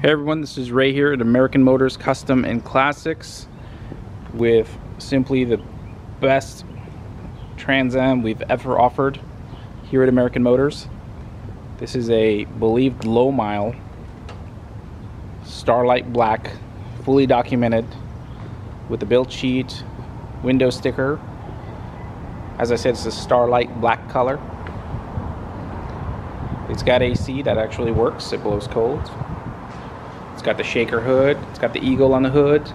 Hey everyone, this is Ray here at American Motors Custom and Classics with simply the best Trans Am we've ever offered here at American Motors. This is a believed low mile Starlight Black, fully documented with the build sheet, window sticker. As I said, it's a Starlight Black color. It's got AC that actually works, it blows cold. Got the shaker hood. It's got the eagle on the hood.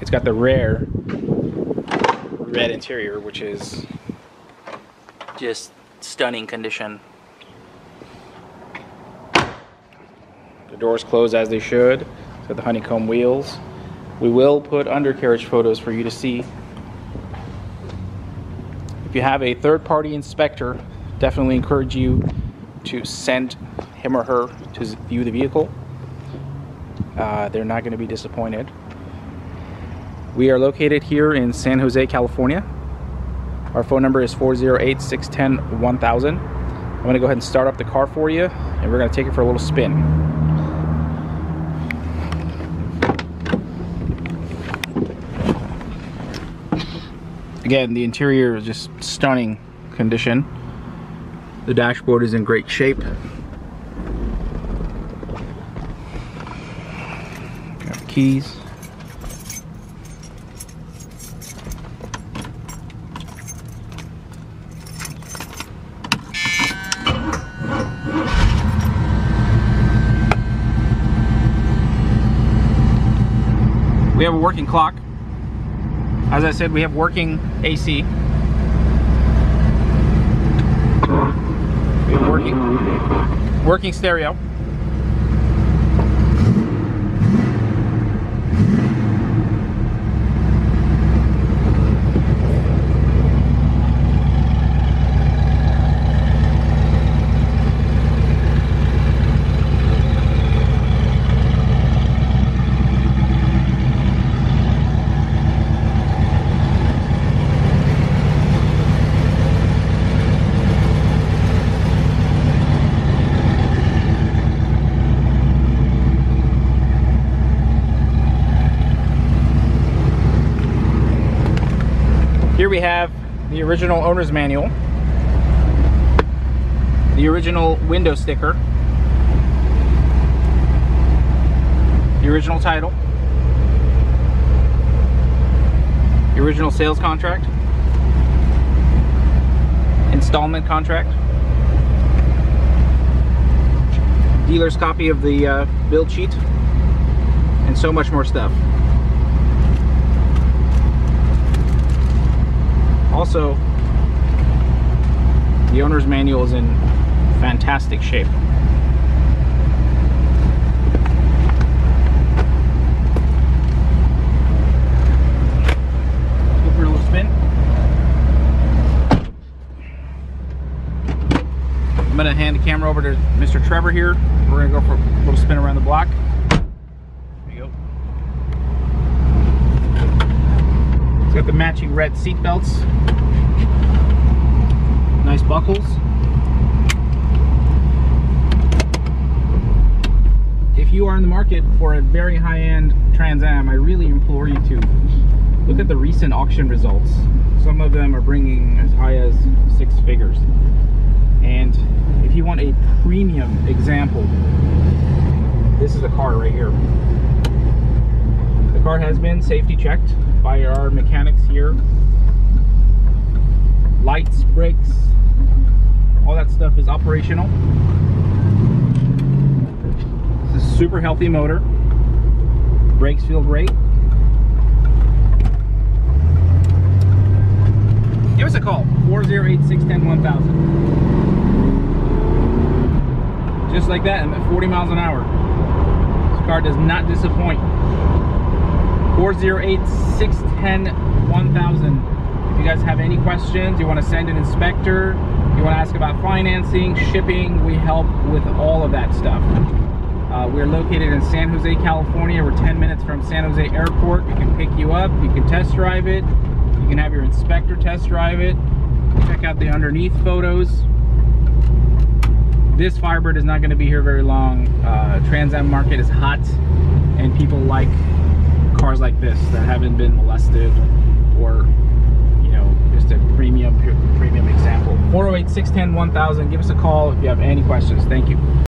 It's got the rare red interior, which is just stunning condition. The doors close as they should. Got the honeycomb wheels. We will put undercarriage photos for you to see. If you have a third-party inspector, definitely encourage you to send him or her to view the vehicle. Uh, they're not going to be disappointed. We are located here in San Jose, California. Our phone number is 408 610 1000. I'm going to go ahead and start up the car for you, and we're going to take it for a little spin. Again, the interior is just stunning condition. The dashboard is in great shape. Keys. We have a working clock. As I said, we have working AC. We have working, working stereo. Here we have the original owner's manual, the original window sticker, the original title, the original sales contract, installment contract, dealer's copy of the uh, build sheet, and so much more stuff. Also, the owner's manual is in fantastic shape. Go for a little spin. I'm gonna hand the camera over to Mr. Trevor here. We're gonna go for a little spin around the block. There you go. It's got the matching red seat belts. Nice buckles. If you are in the market for a very high-end Trans Am, I really implore you to look at the recent auction results. Some of them are bringing as high as six figures. And if you want a premium example, this is a car right here. Car has been safety checked by our mechanics here. Lights, brakes, all that stuff is operational. It's a super healthy motor. Brakes feel great. Give us a call, 408-610-1000. Just like that, I'm at 40 miles an hour. This car does not disappoint. 408-610-1000. If you guys have any questions, you want to send an inspector, you want to ask about financing, shipping, we help with all of that stuff. Uh, we're located in San Jose, California. We're 10 minutes from San Jose Airport. We can pick you up, you can test drive it, you can have your inspector test drive it, check out the underneath photos. this Firebird is not going to be here very long. Uh, Trans Am market is hot, and people like cars like this that haven't been molested or, you know, just a premium premium example. 408 610 1000. Give us a call if you have any questions. Thank you.